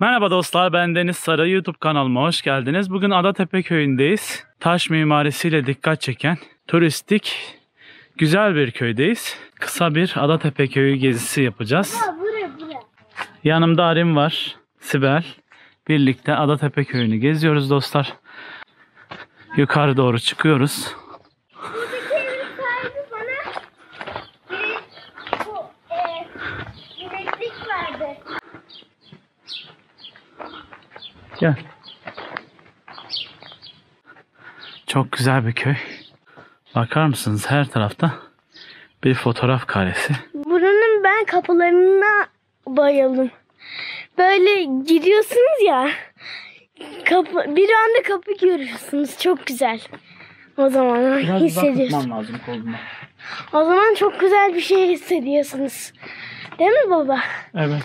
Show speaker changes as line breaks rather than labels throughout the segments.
Merhaba dostlar ben Deniz Sarı YouTube kanalıma hoş geldiniz. Bugün Adatepe köyündeyiz. Taş mimarisiyle dikkat çeken turistik güzel bir köydeyiz. Kısa bir Adatepe köyü gezisi yapacağız. Yanımda Arim var, Sibel. Birlikte Adatepe köyünü geziyoruz dostlar. Yukarı doğru çıkıyoruz.
Buradaki evin sahibi bana bir bu e, bileklik verdi.
Gel. Çok güzel bir köy. Bakar mısınız her tarafta bir fotoğraf karesi.
Buranın ben kapılarına bayıldım. Böyle giriyorsunuz ya. Kapı, bir anda kapı görüyorsunuz. Çok güzel. O zaman hissediyorsunuz.
lazım koluma.
O zaman çok güzel bir şey hissediyorsunuz. Değil mi baba?
Evet.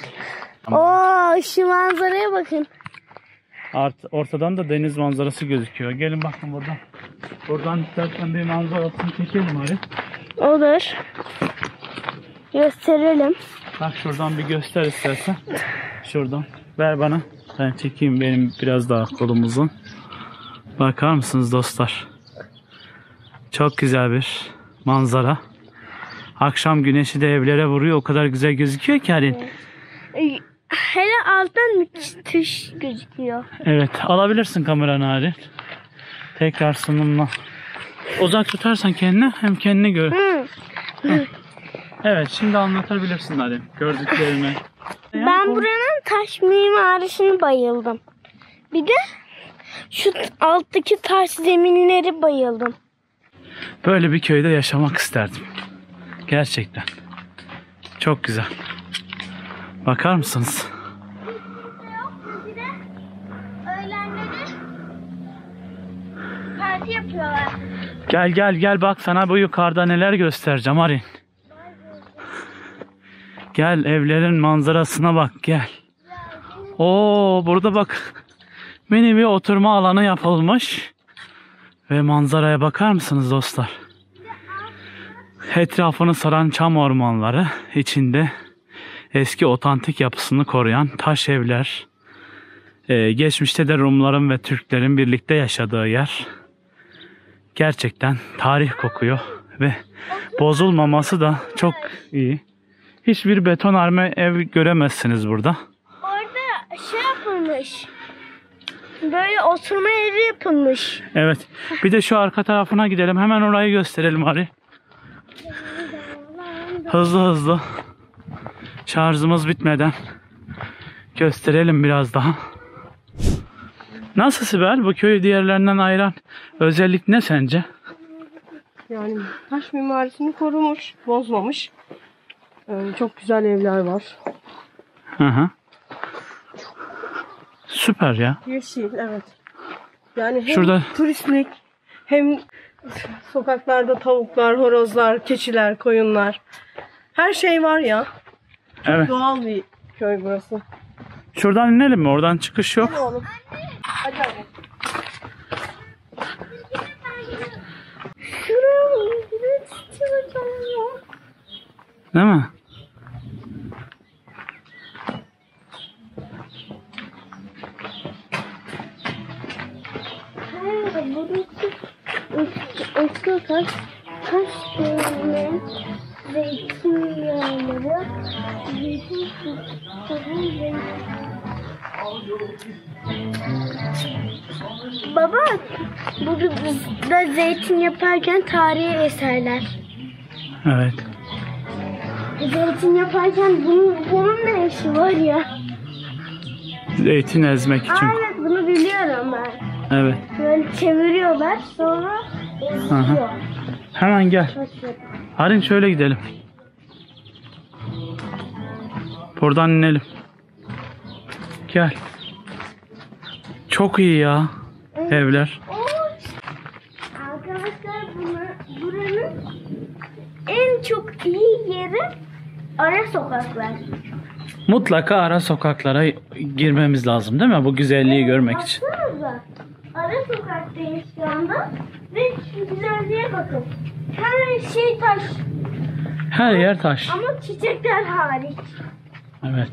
Oo şu manzaraya bakın.
Art, ortadan da deniz manzarası gözüküyor. Gelin bakın buradan. Buradan istersen bir manzarasını çekelim Ari.
Olur. Gösterelim.
Bak şuradan bir göster istersen. Şuradan. Ver bana. Ben çekeyim benim biraz daha kolum uzun. Bakar mısınız dostlar? Çok güzel bir manzara. Akşam güneşi de evlere vuruyor. O kadar güzel gözüküyor ki hani.
Alttan müthiş gözüküyor.
Evet alabilirsin kameranı Ari. Tekrar sunumla. Uzak tutarsan kendini hem kendini gör.
Hı.
Evet şimdi anlatabilirsin Ari. Gördüklerini.
Ben buranın taş mimarisine bayıldım. Bir de şu alttaki taş zeminleri bayıldım.
Böyle bir köyde yaşamak isterdim. Gerçekten. Çok güzel. Bakar mısınız?
Bir de öğlenleri parti yapıyorlar.
Gel gel gel bak sana bu yukarıda neler göstereceğim Arin. Gel evlerin manzarasına bak gel. Oo burada bak mini bir oturma alanı yapılmış. Ve manzaraya bakar mısınız dostlar? Etrafını saran çam ormanları içinde eski otantik yapısını koruyan taş evler. Ee, geçmişte de Rumların ve Türklerin birlikte yaşadığı yer gerçekten tarih kokuyor ve bozulmaması da çok iyi. Hiçbir betonarme ev göremezsiniz burada.
Orada şey yapılmış. Böyle oturma evi yapılmış.
Evet. Bir de şu arka tarafına gidelim. Hemen orayı gösterelim Ari. Hızlı hızlı. Şarjımız bitmeden gösterelim biraz daha. Nasıl Sibel? Bu köyü diğerlerinden ayıran özellik ne sence?
Yani taş mimarisini korumuş, bozmamış. Ee, çok güzel evler var.
Hı hı. Süper ya.
Yeşil, evet. Yani hem
Şurada-
turistlik hem sokaklarda tavuklar, horozlar, keçiler, koyunlar. Her şey var ya.
Evet.
Doğal bir köy burası.
Şuradan inelim mi? Oradan çıkış yok.
Hadi oğlum. Hadi oğlum.
Şuraya ne tutuyor
Değil mi?
Ha, burası eski, eski taş, taş devri, zeytinyağları, zeytin suları, zeytin... Baba, burada zeytin yaparken tarihi eserler.
Evet.
Zeytin yaparken bunun, bunun ne işi var ya?
Zeytin ezmek için.
Aa, evet bunu biliyorum ben.
Evet.
Böyle çeviriyorlar sonra eziyor.
Hemen gel. Harin şöyle gidelim. Buradan inelim. Gel. Çok iyi ya. Evler.
Arkadaşlar buranın en çok iyi yeri ara sokaklar.
Mutlaka ara sokaklara girmemiz lazım değil mi? Bu güzelliği görmek için.
Ara sokaktayız şu anda ve şu güzelliğe bakın. Her şey taş
Her yer taş.
ama çiçekler hariç.
Evet.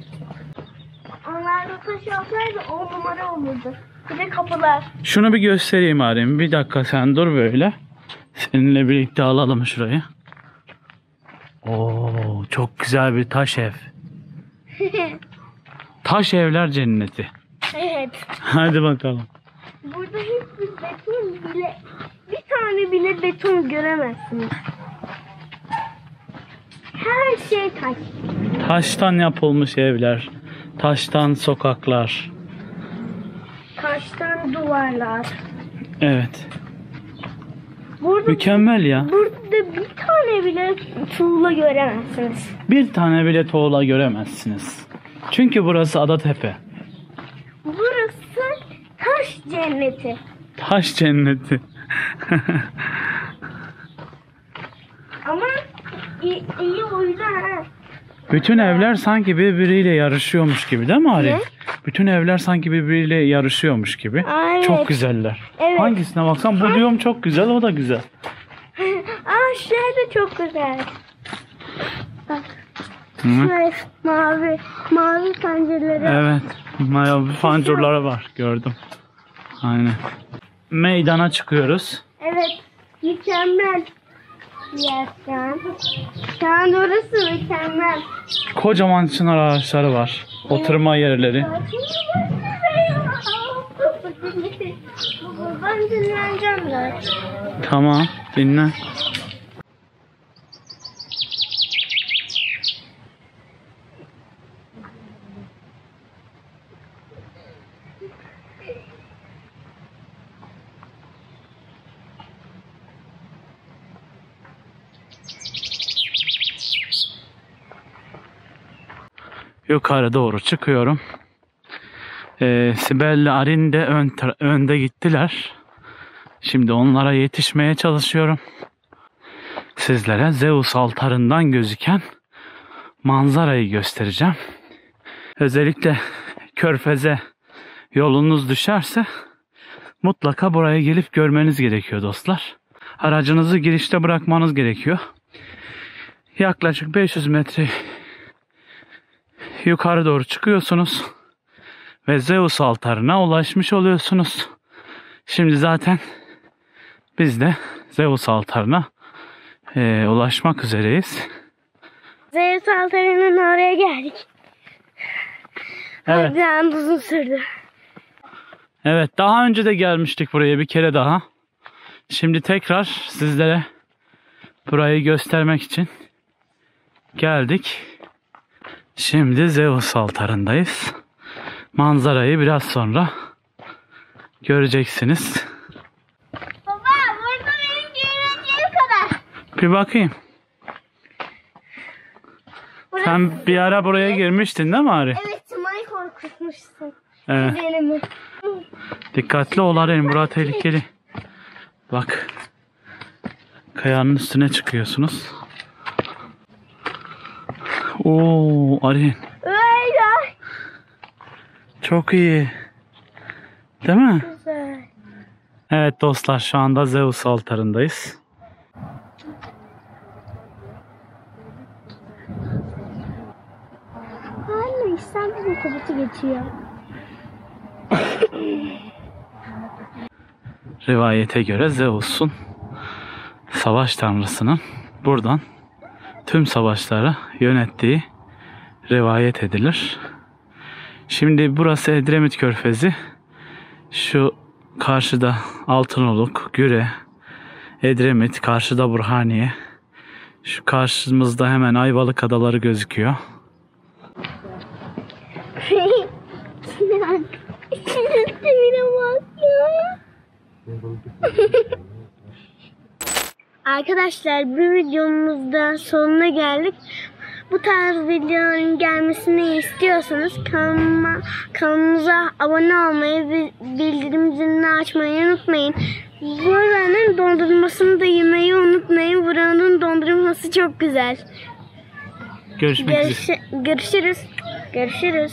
Onlarda taş olsaydı on numara olurdu. Bir de kapılar.
Şunu bir göstereyim Arem. Bir dakika sen dur böyle. Seninle birlikte alalım şurayı. Oo, çok güzel bir taş ev. Taş evler cenneti.
evet.
Hadi bakalım.
Burada hiçbir beton bile bir tane bile beton göremezsiniz. Her şey taş.
Taştan yapılmış evler. Taştan sokaklar.
Taştan duvarlar.
Evet.
Burada
Mükemmel ya.
burada bir tane bile tuğla göremezsiniz.
Bir tane bile tuğla göremezsiniz. Çünkü burası Adatepe.
Burası taş cenneti.
Taş cenneti.
Ama iyi, iyi o yüzden ha.
Bütün evler sanki birbiriyle yarışıyormuş gibi değil mi Arif?
Ne?
Bütün evler sanki birbiriyle yarışıyormuş gibi.
Aa, evet.
Çok güzeller.
Evet.
Hangisine baksan bu diyorum çok güzel o da güzel.
Aa şurada çok güzel. Bak
Hı.
şuraya mavi, mavi pencereleri.
Evet. Mavi fancurları var gördüm. Aynen. Meydana çıkıyoruz.
Evet, mükemmel yer şu an. Orası mükemmel.
Kocaman çınar ağaçları var. Oturma yerleri.
Ben dinleneceğim zaten.
Tamam dinle. Yukarı doğru çıkıyorum. Ee, Sibel ile Arin de ön, önde gittiler. Şimdi onlara yetişmeye çalışıyorum. Sizlere Zeus altarından gözüken manzarayı göstereceğim. Özellikle Körfez'e yolunuz düşerse mutlaka buraya gelip görmeniz gerekiyor dostlar. Aracınızı girişte bırakmanız gerekiyor. Yaklaşık 500 metre yukarı doğru çıkıyorsunuz ve Zeus altarına ulaşmış oluyorsunuz. Şimdi zaten biz de Zeus altarına eee, ulaşmak üzereyiz.
Zeus altarının oraya geldik.
Evet.
An uzun sürdü.
Evet daha önce de gelmiştik buraya bir kere daha. Şimdi tekrar sizlere burayı göstermek için geldik. Şimdi Zeus altarındayız. Manzarayı biraz sonra göreceksiniz.
Baba burada benim giyebileceğim kadar.
Bir bakayım.
Burası...
Sen bir ara buraya girmiştin değil mi Ari?
Evet Tımay korkutmuşsun.
Evet. Dikkatli ol Arin. Bura tehlikeli. Bak. Kayanın üstüne çıkıyorsunuz. Oo Arin.
Öyle
Çok iyi. Değil mi?
güzel.
Evet dostlar şu anda Zeus altarındayız.
Anne İstanbul otobüsü geçiyor.
Rivayete göre Zeus'un savaş tanrısının buradan tüm savaşları yönettiği rivayet edilir. Şimdi burası Edremit Körfezi. Şu karşıda Altınoluk, Güre, Edremit, karşıda Burhaniye. Şu karşımızda hemen Ayvalık adaları gözüküyor.
Sinan. Sinan bak ya. Arkadaşlar bu videomuzda sonuna geldik. Bu tarz videoların gelmesini istiyorsanız kanalıma, kanalımıza abone olmayı ve bildirim zilini açmayı unutmayın. Buranın dondurmasını da yemeyi unutmayın. Buranın dondurması çok güzel.
Görüşmek üzere.
Görüşü- görüşürüz. Görüşürüz.